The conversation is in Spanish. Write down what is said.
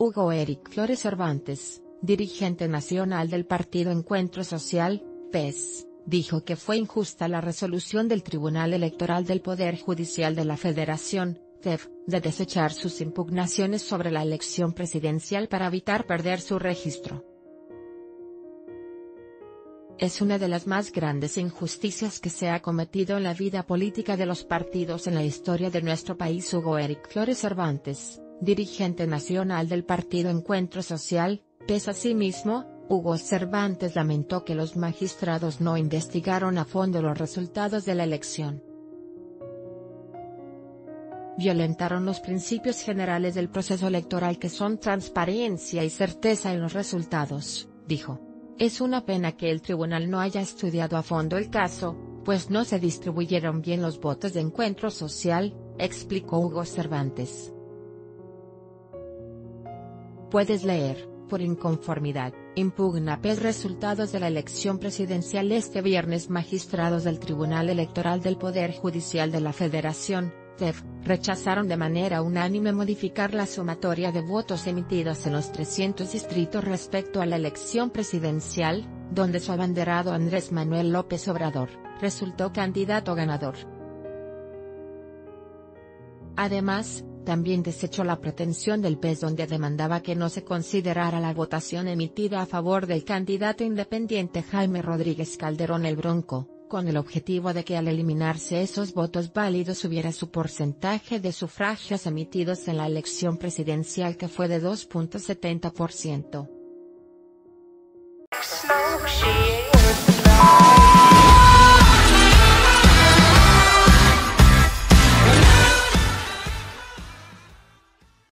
Hugo Eric Flores Cervantes, dirigente nacional del Partido Encuentro Social, PES, dijo que fue injusta la resolución del Tribunal Electoral del Poder Judicial de la Federación, TEF, de desechar sus impugnaciones sobre la elección presidencial para evitar perder su registro. Es una de las más grandes injusticias que se ha cometido en la vida política de los partidos en la historia de nuestro país. Hugo Eric Flores Cervantes, dirigente nacional del Partido Encuentro Social, pese a sí mismo, Hugo Cervantes lamentó que los magistrados no investigaron a fondo los resultados de la elección. Violentaron los principios generales del proceso electoral que son transparencia y certeza en los resultados, dijo. Es una pena que el tribunal no haya estudiado a fondo el caso, pues no se distribuyeron bien los votos de encuentro social, explicó Hugo Cervantes. Puedes leer, por inconformidad, impugna PES resultados de la elección presidencial este viernes magistrados del Tribunal Electoral del Poder Judicial de la Federación, TEF, rechazaron de manera unánime modificar la sumatoria de votos emitidos en los 300 distritos respecto a la elección presidencial, donde su abanderado Andrés Manuel López Obrador, resultó candidato ganador. Además, también desechó la pretensión del PES donde demandaba que no se considerara la votación emitida a favor del candidato independiente Jaime Rodríguez Calderón el Bronco, con el objetivo de que al eliminarse esos votos válidos hubiera su porcentaje de sufragios emitidos en la elección presidencial que fue de 2.70%.